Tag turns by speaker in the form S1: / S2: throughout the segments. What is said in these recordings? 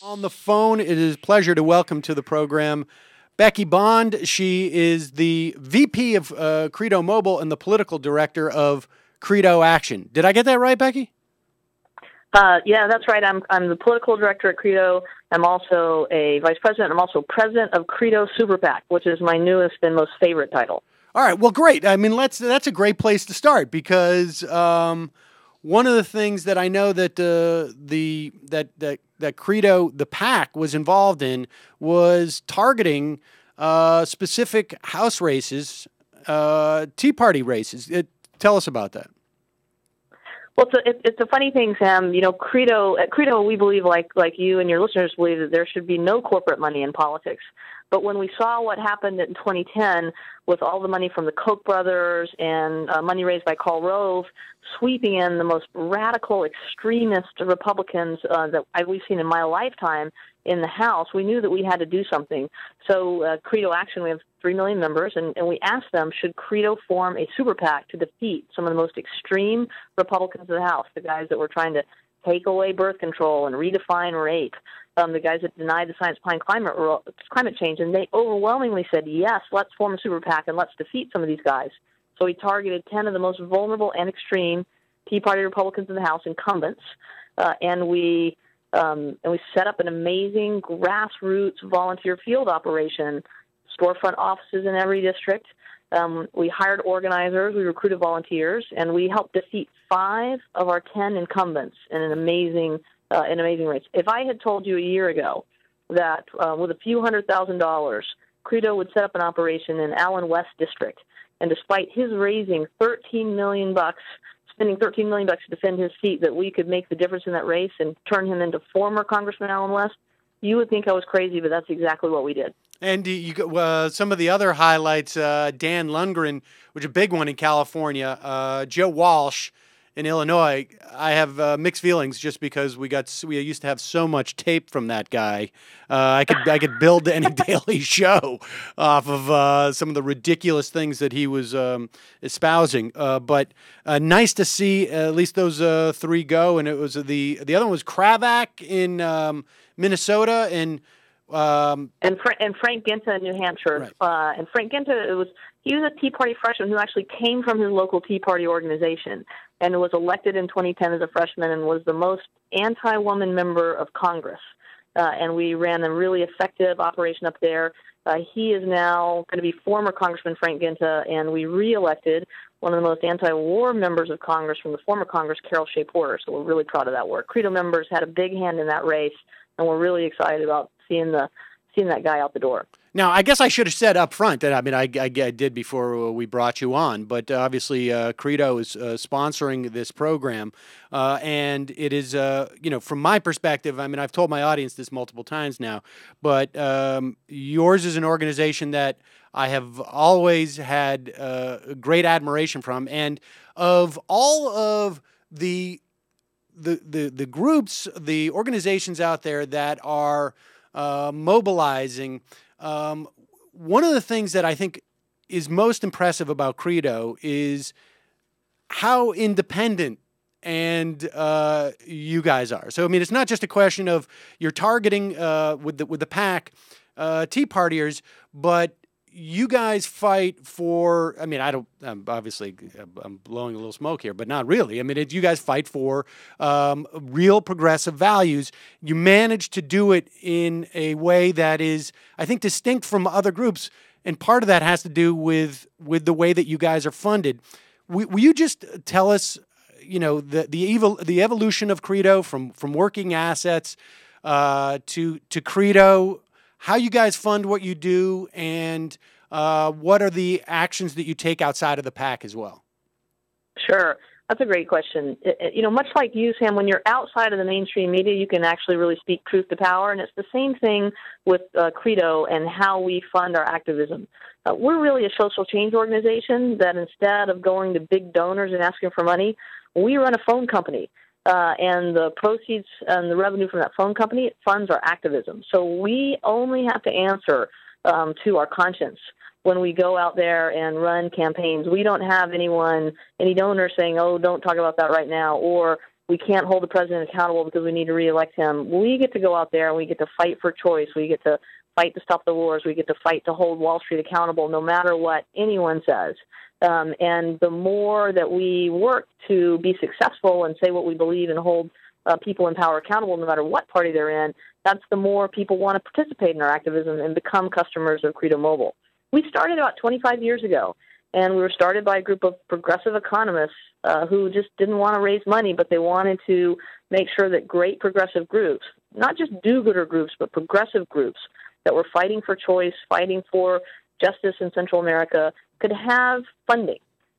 S1: On the phone, it is a pleasure to welcome to the program Becky Bond. She is the VP of uh, Credo Mobile and the political director of Credo Action. Did I get that right, Becky?
S2: Uh, yeah, that's right. I'm I'm the political director at Credo. I'm also a vice president. I'm also president of Credo Super PAC, which is my newest and most favorite title.
S1: All right. Well, great. I mean, let's. That's a great place to start because um, one of the things that I know that uh, the that that that Credo the PAC was involved in was targeting uh, specific House races, uh, Tea Party races. It, tell us about that.
S2: Well, it's a, it's a funny thing, Sam. You know, Credo at Credo, we believe, like like you and your listeners believe, that there should be no corporate money in politics. But when we saw what happened in 2010 with all the money from the Koch brothers and uh, money raised by Karl Rove sweeping in the most radical extremist Republicans uh, that we've seen in my lifetime in the House, we knew that we had to do something. So, uh, Credo Action, we have 3 million members, and, and we asked them should Credo form a super PAC to defeat some of the most extreme Republicans of the House, the guys that were trying to take away birth control and redefine rape, um, the guys that denied the science behind climate climate change, and they overwhelmingly said yes, let's form a super PAC and let's defeat some of these guys. So we targeted ten of the most vulnerable and extreme Tea Party Republicans in the House incumbents, uh, and we um, and we set up an amazing grassroots volunteer field operation, storefront offices in every district. Um, we hired organizers, we recruited volunteers, and we helped defeat five of our ten incumbents in an amazing uh, in amazing race. If I had told you a year ago that uh, with a few hundred thousand dollars, Credo would set up an operation in Allen West District, and despite his raising 13 million bucks, spending 13 million bucks to defend his seat, that we could make the difference in that race and turn him into former Congressman Allen West, you would think I was crazy, but that's exactly what we did.
S1: And you, uh, some of the other highlights, uh, Dan Lungren, which is a big one in California, uh, Joe Walsh in Illinois. I have uh, mixed feelings just because we got we used to have so much tape from that guy. Uh, I could I could build any daily show off of uh, some of the ridiculous things that he was um, espousing. but nice to see at least those three go. And it was the the other one was Cravaack in um, Minnesota and.
S2: Um, and, Fra- and Frank Guinta in New Hampshire. Right. Uh, and Frank Guinta it was he was a Tea Party freshman who actually came from his local Tea Party organization and was elected in 2010 as a freshman and was the most anti-woman member of Congress. Uh, and we ran a really effective operation up there. Uh, he is now going to be former Congressman Frank Guinta, and we reelected one of the most anti-war members of Congress from the former Congress, Carol Shea Porter. So we're really proud of that work. Credo members had a big hand in that race, and we're really excited about seeing the seeing that guy out the door.
S1: Now, I guess I should have said up front that I mean I, I, I did before we brought you on, but obviously uh, Credo is uh, sponsoring this program, uh, and it is uh, you know from my perspective. I mean I've told my audience this multiple times now, but um, yours is an organization that I have always had uh, great admiration from, and of all of the the the the groups, the organizations out there that are uh, mobilizing. Um, one of the things that I think is most impressive about Credo is how independent and uh, you guys are. So I mean, it's not just a question of you're targeting uh, with the with the PAC uh, Tea Partiers, but you guys fight for i mean i don't I'm obviously i'm blowing a little smoke here but not really. I mean it, you guys fight for um, real progressive values you manage to do it in a way that is i think distinct from other groups. And part of that has to do with with the way that you guys are funded. Will, will you just tell us you know the the evil the evolution of credo from from working assets uh, to to credo how you guys fund what you do, and uh, what are the actions that you take outside of the PAC as well?
S2: Sure. That's a great question. It, you know, much like you, Sam, when you're outside of the mainstream media, you can actually really speak truth to power. And it's the same thing with uh, Credo and how we fund our activism. Uh, we're really a social change organization that instead of going to big donors and asking for money, we run a phone company uh, and the proceeds and the revenue from that phone company funds our activism. So we only have to answer um, to our conscience when we go out there and run campaigns. We don't have anyone, any donors saying, "Oh, don't talk about that right now," or we can't hold the president accountable because we need to reelect him. We get to go out there and we get to fight for choice. We get to fight to stop the wars. We get to fight to hold Wall Street accountable no matter what anyone says. Um, and the more that we work to be successful and say what we believe and hold uh, people in power accountable no matter what party they're in, that's the more people want to participate in our activism and become customers of Credo Mobile. We started about 25 years ago, and we were started by a group of progressive economists uh, who just didn't want to raise money, but they wanted to make sure that great progressive groups, not just do gooder groups, but progressive groups that were fighting for choice, fighting for justice in Central America, could have funding.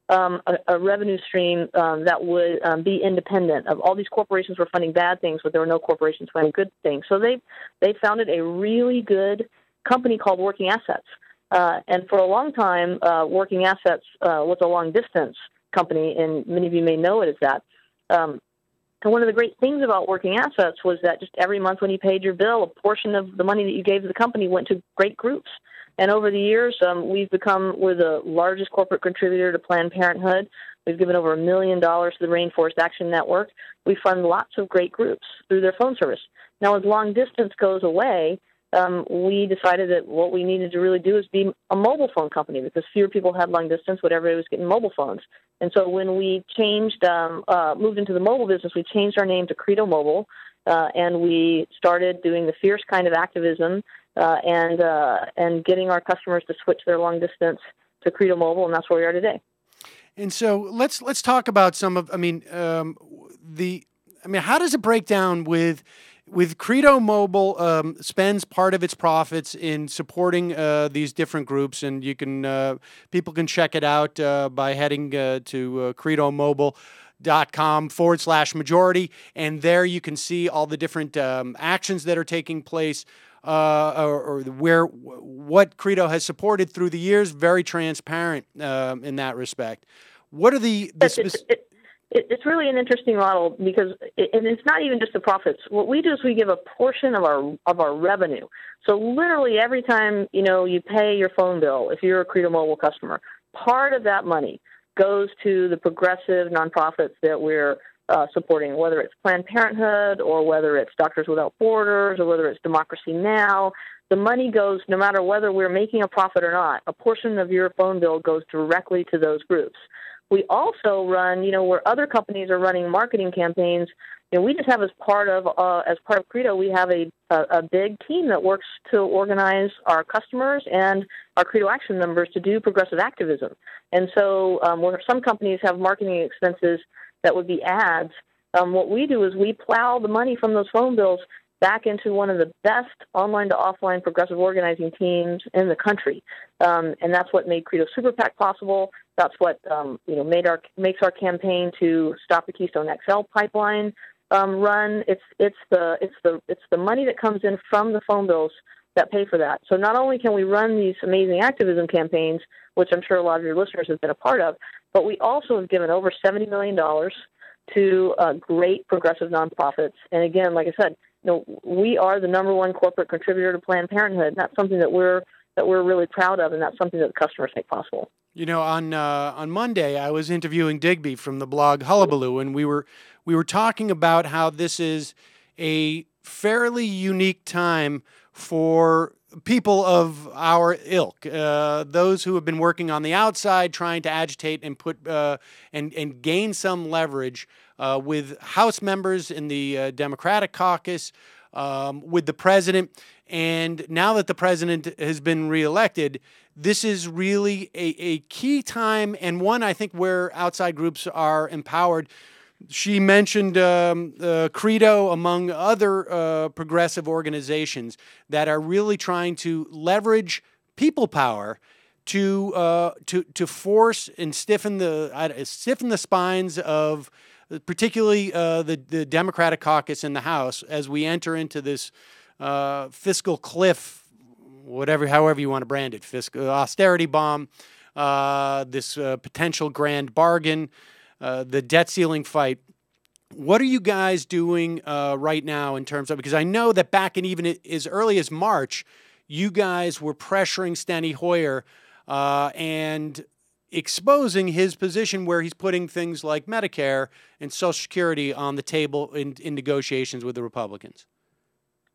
S2: Um, a, a, revenue stream um, that would um, be independent of all these corporations were funding bad things, but there were no corporations funding good things. So they they founded a really good company called Working Assets, uh, and for a long time, uh, Working Assets uh, was a long distance company, and many of you may know it as that. And one of the great things about working assets was that just every month when you paid your bill, a portion of the money that you gave to the company went to great groups. And over the years, um, we've become we're the largest corporate contributor to Planned Parenthood. We've given over a million dollars to the Rainforest Action Network. We fund lots of great groups through their phone service. Now, as long distance goes away, um, we decided that what we needed to really do is be a mobile phone company because fewer people had long distance, whatever it was getting mobile phones. And so when we changed, um, uh, moved into the mobile business, we changed our name to Credo Mobile, uh, and we started doing the fierce kind of activism uh, and uh, and getting our customers to switch their long distance to Credo Mobile, and that's where we are today.
S1: And so let's let's talk about some of. I mean, um, the. I mean, how does it break down with? With Credo Mobile um, spends part of its profits in supporting uh, these different groups, and you can uh, people can check it out uh, by heading uh, to uh, Credo Mobile dot com forward slash majority and there you can see all the different um, actions that are taking place uh, or, or, where what credo has supported through the years very transparent um, in that respect. What are the, the
S2: it's really an interesting model because, and it's not even just the profits. What we do is we give a portion of our of our revenue. So literally every time you know you pay your phone bill, if you're a Credo Mobile customer, part of that money goes to the progressive nonprofits that we're uh, supporting, whether it's Planned Parenthood or whether it's Doctors Without Borders or whether it's Democracy Now. The money goes, no matter whether we're making a profit or not, a portion of your phone bill goes directly to those groups. We also run, you know, where other companies are running marketing campaigns. You know, we just have as part of uh, as part of Credo, we have a, a, a big team that works to organize our customers and our Credo Action members to do progressive activism. And so, um, where some companies have marketing expenses that would be ads, um, what we do is we plow the money from those phone bills back into one of the best online to offline progressive organizing teams in the country, um, and that's what made Credo Super PAC possible. That's what um, you know made our makes our campaign to stop the Keystone XL pipeline um, run. It's it's the it's the it's the money that comes in from the phone bills that pay for that. So not only can we run these amazing activism campaigns, which I'm sure a lot of your listeners have been a part of, but we also have given over seventy million dollars to uh, great progressive nonprofits. And again, like I said, you know, we are the number one corporate contributor to Planned Parenthood. That's something that we're that we're really proud of, and that's something that the customers make possible.
S1: You know, on uh, on Monday, I was interviewing Digby from the blog Hullabaloo, and we were we were talking about how this is a fairly unique time for people of our ilk, uh, those who have been working on the outside, trying to agitate and put uh, and and gain some leverage uh, with House members in the uh, Democratic caucus, um, with the president. And now that the president has been reelected, this is really a, a key time and one I think where outside groups are empowered. She mentioned um, uh, Credo, among other uh, progressive organizations that are really trying to leverage people power to uh, to to force and stiffen the stiffen the spines of particularly uh, the, the Democratic caucus in the House, as we enter into this uh, fiscal cliff, whatever, however you want to brand it, fiscal austerity bomb, uh, this uh, potential grand bargain, uh, the debt ceiling fight. What are you guys doing uh, right now in terms of? Because I know that back in even as early as March, you guys were pressuring Steny Hoyer and exposing his position where he's putting things like Medicare and Social Security on the table in, in negotiations with the Republicans.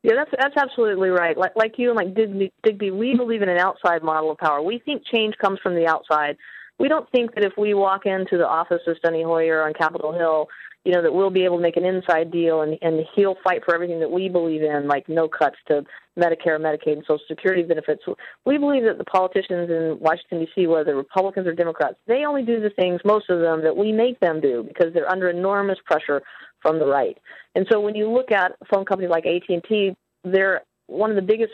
S2: Yeah, that's that's absolutely right. Like like you and like Digby, Digby, we believe in an outside model of power. We think change comes from the outside. We don't think that if we walk into the office of Steny Hoyer on Capitol Hill you know, that we'll be able to make an inside deal and, and he'll fight for everything that we believe in, like no cuts to Medicare, Medicaid, and Social Security benefits. We believe that the politicians in Washington, D.C., whether Republicans or Democrats, they only do the things, most of them, that we make them do because they're under enormous pressure from the right. And so when you look at phone companies like AT&T, they're one of the biggest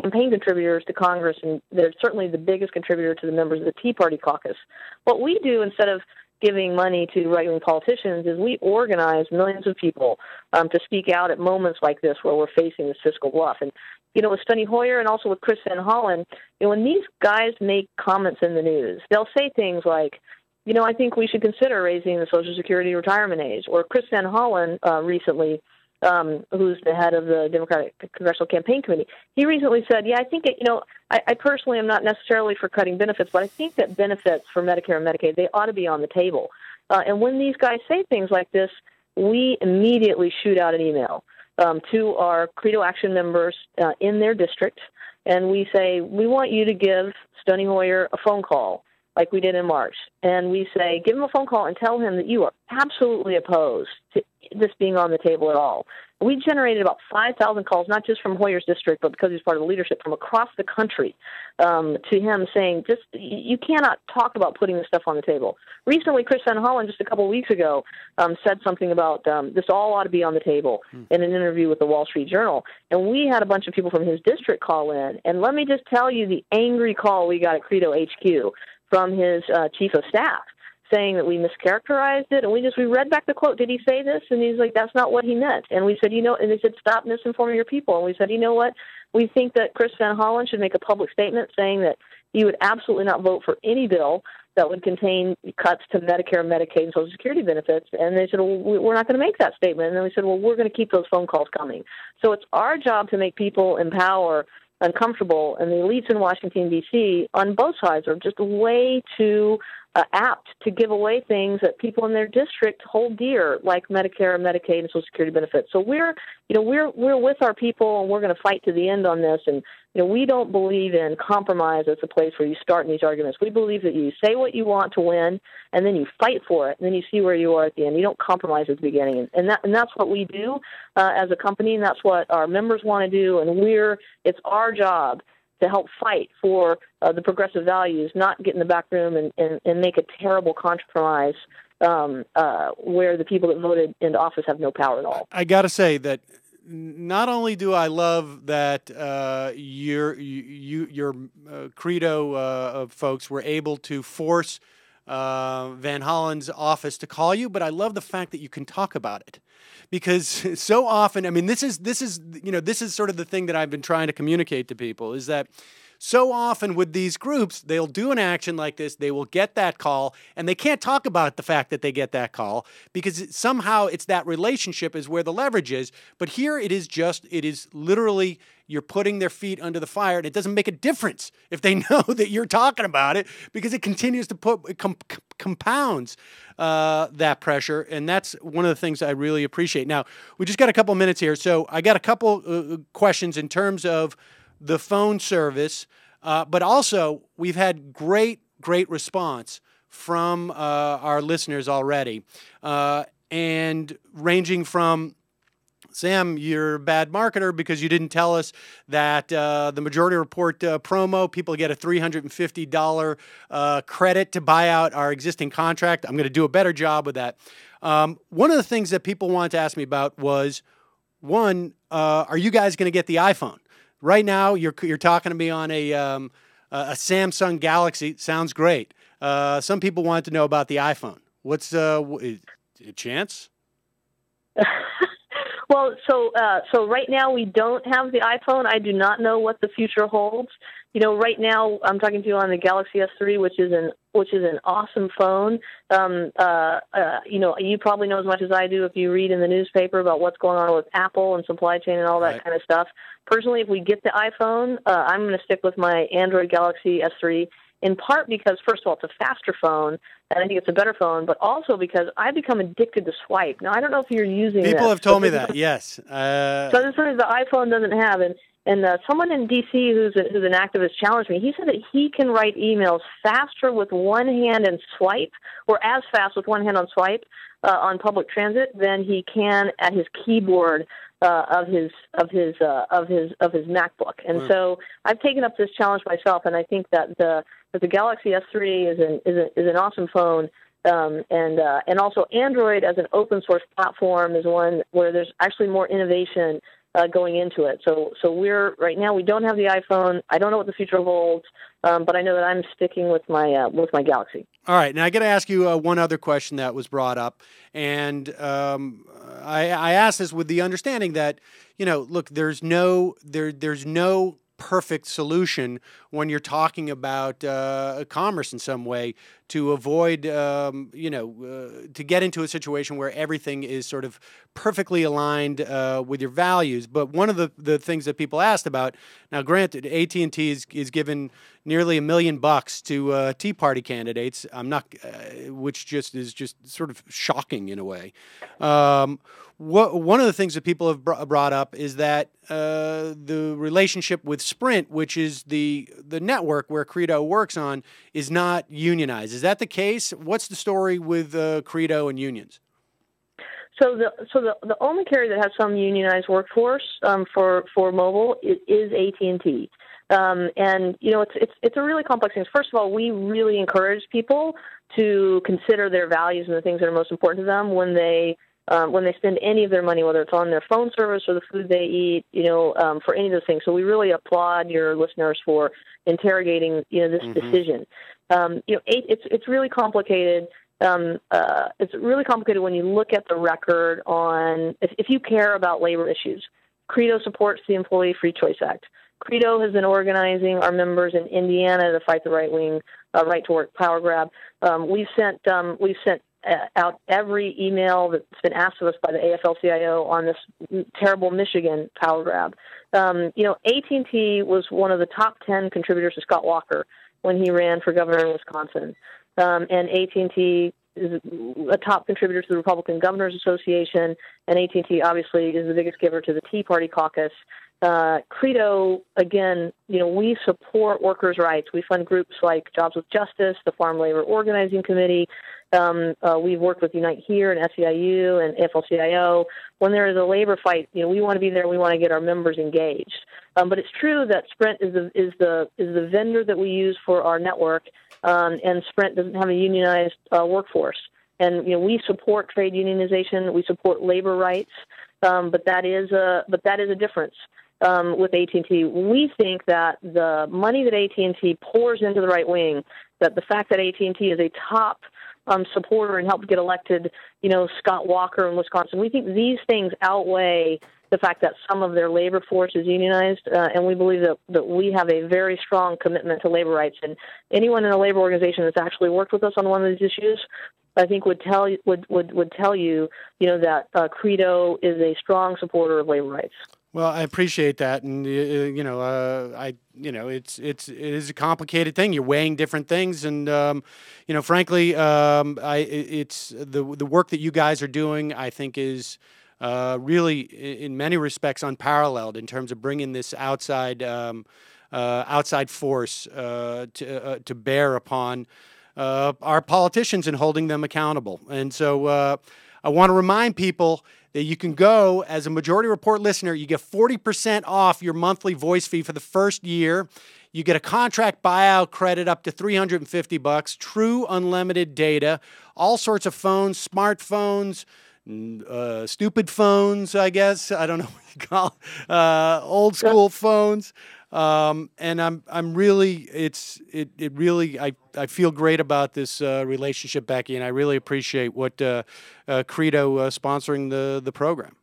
S2: campaign contributors to Congress, and they're certainly the biggest contributor to the members of the Tea Party caucus. What we do instead of giving money to right wing politicians is we organize millions of people um, to speak out at moments like this where we're facing this fiscal bluff. And, you know, with Steny Hoyer and also with Chris Van Hollen, you know, when these guys make comments in the news, they'll say things like, you know, I think we should consider raising the Social Security retirement age. Or Chris Van Hollen uh, recently um, who's the head of the Democratic Congressional Campaign Committee, he recently said, "Yeah, I think it, you know, I, I personally am not necessarily for cutting benefits, but I think that benefits for Medicare and Medicaid they ought to be on the table." Uh, and when these guys say things like this, we immediately shoot out an email um, to our Credo Action members uh, in their district, and we say, "We want you to give Steny Hoyer a phone call." Like we did in March, and we say, give him a phone call and tell him that you are absolutely opposed to this being on the table at all. We generated about 5,000 calls, not just from Hoyer's district, but because he's part of the leadership from across the country, um, to him saying, just you cannot talk about putting this stuff on the table. Recently, Chris Van Hollen, just a couple of weeks ago, um, said something about um, this all ought to be on the table hmm. in an interview with the Wall Street Journal. And we had a bunch of people from his district call in. And let me just tell you the angry call we got at Credo HQ from his uh, chief of staff saying that we mischaracterized it, and we just we read back the quote. Did he say this? And he's like, that's not what he meant. And we said, you know, and they said, stop misinforming your people. And we said, you know what? We think that Chris Van Hollen should make a public statement saying that he would absolutely not vote for any bill that would contain cuts to Medicare, Medicaid, and Social Security benefits. And they said, well, we're not going to make that statement. And then we said, well, we're going to keep those phone calls coming. So it's our job to make people in power uncomfortable, and the elites in Washington, D.C., on both sides are just way too uh, apt to give away things that people in their district hold dear, like Medicare, and Medicaid, and Social Security benefits. So we're, you know, we're we're with our people, and we're going to fight to the end on this. And you know, we don't believe in compromise as a place where you start in these arguments. We believe that you say what you want to win, and then you fight for it, and then you see where you are at the end. You don't compromise at the beginning, and that and that's what we do uh, as a company, and that's what our members want to do. And we're it's our job to help fight for uh, the progressive values, not get in the back room and, and, and make a terrible compromise um, uh, where the people that voted into office have no power at all.
S1: I got to say that not only do I love that uh, your you, your uh, credo uh, folks were able to force uh, Van Hollen's office to call you, but I love the fact that you can talk about it. Because so often, I mean, this is this is you know this is sort of the thing that I've been trying to communicate to people is that so often with these groups, they'll do an action like this, they will get that call, and they can't talk about the fact that they get that call because somehow it's that relationship is where the leverage is. But here it is just, it is literally you're putting their feet under the fire, and it doesn't make a difference if they know that you're talking about it because it continues to put, it com- compounds uh, that pressure. And that's one of the things I really appreciate. Now, we just got a couple minutes here. So I got a couple uh, questions in terms of the phone service, uh, but also we've had great, great response from uh, our listeners already, uh, and ranging from Sam, you're a bad marketer because you didn't tell us that uh, the Majority Report uh, promo, people get a $350 uh, credit to buy out our existing contract. I'm going to do a better job with that. Um, one of the things that people wanted to ask me about was one, are you guys going to get the iPhone? Right now, you're you're talking to me on a um, a Samsung Galaxy. Sounds great. Uh, some people wanted to know about the iPhone. What's uh, a chance?
S2: well, so uh, so right now we don't have the iPhone. I do not know what the future holds you know, right now I'm talking to you on the Galaxy S3, which is an which is an awesome phone. Um, uh, uh, you know, you probably know as much as I do if you read in the newspaper about what's going on with Apple and supply chain and all that right. kind of stuff. Personally, if we get the iPhone, uh, I'm going to stick with my Android Galaxy S3. in part because, first of all, it's a faster phone, and I think it's a better phone, but also because I've become addicted to swipe. Now, I don't know if you're using
S1: People have told me that, yes.
S2: Uh, so this is the iPhone doesn't have. And, and uh, someone in D.C. who's, a, who's an activist challenged me. He said that he can write emails faster with one hand and swipe, or as fast with one hand on swipe uh, on public transit than he can at his keyboard uh, of his of his uh, of his of his MacBook. And mm. so I've taken up this challenge myself, and I think that the that the Galaxy S3 is an is, a, is an awesome phone. Um, and uh, and also Android as an open source platform is one where there's actually more innovation uh, going into it. So so we're right now we don't have the iPhone. I don't know what the future holds, um, but I know that I'm sticking with my uh, with my Galaxy.
S1: All right, now I got to ask you uh, one other question that was brought up, and um, I, I asked this with the understanding that you know, look, there's no there there's no perfect solution when you're talking about uh, commerce in some way to avoid, um, you know, uh, to get into a situation where everything is sort of perfectly aligned uh, with your values. But one of the, the things that people asked about, now granted, AT&T is, is given nearly a million bucks to uh, Tea Party candidates. I'm not, uh, which just is just sort of shocking in a way. Um, what, one of the things that people have br- brought up is that uh, the relationship with Sprint, which is the the network where Credo works on, is not unionized. Is that the case? What's the story with uh, Credo and unions?
S2: So the so the, the only carrier that has some unionized workforce um, for for mobile is AT and T. Um, and you know it's it's it's a really complex thing. First of all, we really encourage people to consider their values and the things that are most important to them when they um, when they spend any of their money, whether it's on their phone service or the food they eat, you know, um, for any of those things. So we really applaud your listeners for interrogating, you know, this mm-hmm. decision. Um, you know, it's it's really complicated. Um, uh, it's really complicated when you look at the record on if, if you care about labor issues. Credo supports the Employee Free Choice Act. Credo has been organizing our members in Indiana to fight the right wing uh, right to work power grab. Um, we've sent um, we've sent uh, out every email that's been asked of us by the AFL-CIO on this terrible Michigan power grab. Um, you know, AT&T was one of the top 10 contributors to Scott Walker when he ran for governor in Wisconsin. Um, and AT&T is a top contributor to the Republican Governors Association, and AT&T obviously is the biggest giver to the Tea Party caucus. Uh, Credo, again, you know, we support workers' rights. We fund groups like Jobs with Justice, the Farm Labor Organizing Committee, um, uh, we've worked with Unite Here and SEIU and AFL-CIO. When there is a labor fight, you know, we want to be there. We want to get our members engaged. Um, but it's true that Sprint is the is the is the vendor that we use for our network, um, and Sprint doesn't have a unionized uh, workforce. And you know, we support trade unionization. We support labor rights. Um, but that is a but that is a difference. Um, with AT&T. We think that the money that AT&T pours into the right wing, that the fact that AT&T is a top um, supporter and helped get elected, you know, Scott Walker in Wisconsin. We think these things outweigh the fact that some of their labor force is unionized, uh, and we believe that, that we have a very strong commitment to labor rights. And anyone in a labor organization that's actually worked with us on one of these issues, I think would tell would would would tell you, you know, that uh, Credo is a strong supporter of labor rights.
S1: Well, I appreciate that, and uh, you know, uh, I you know, it's it's it is a complicated thing. You're weighing different things, and um, you know, frankly, um, I it's the the work that you guys are doing. I think is. Uh, really, in many respects, unparalleled in terms of bringing this outside um, uh, outside force uh, to uh, to bear upon our politicians and holding them accountable. And so, I want to remind people that you can go as a Majority Report listener, you get 40% off your monthly voice fee for the first year. You get a contract buyout credit up to 350 bucks, true unlimited data, all sorts of phones, smartphones, uh, stupid phones, I guess. I don't know what you call uh, old school phones. Um, and I'm I'm really it's it it really I, I feel great about this uh, relationship, Becky, and I really appreciate what uh, uh, Credo uh, sponsoring the the program.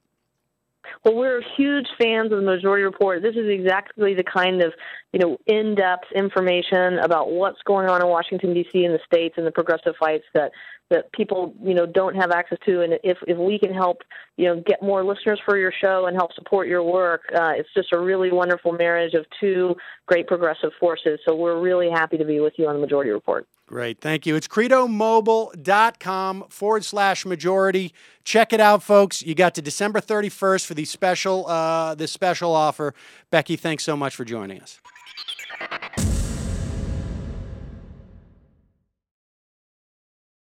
S2: Well, we're huge fans of the Majority Report. This is exactly the kind of you know in-depth information about what's going on in Washington D.C. and the states and the progressive fights that that people you know don't have access to. And if if we can help you know get more listeners for your show and help support your work, uh, it's just a really wonderful marriage of two great progressive forces. So we're really happy to be with you on the Majority Report.
S1: Great. Thank you. It's credomobile.com forward slash majority. Check it out, folks. You got to December 31st for the special, uh, this special offer. Becky, thanks so much for joining us.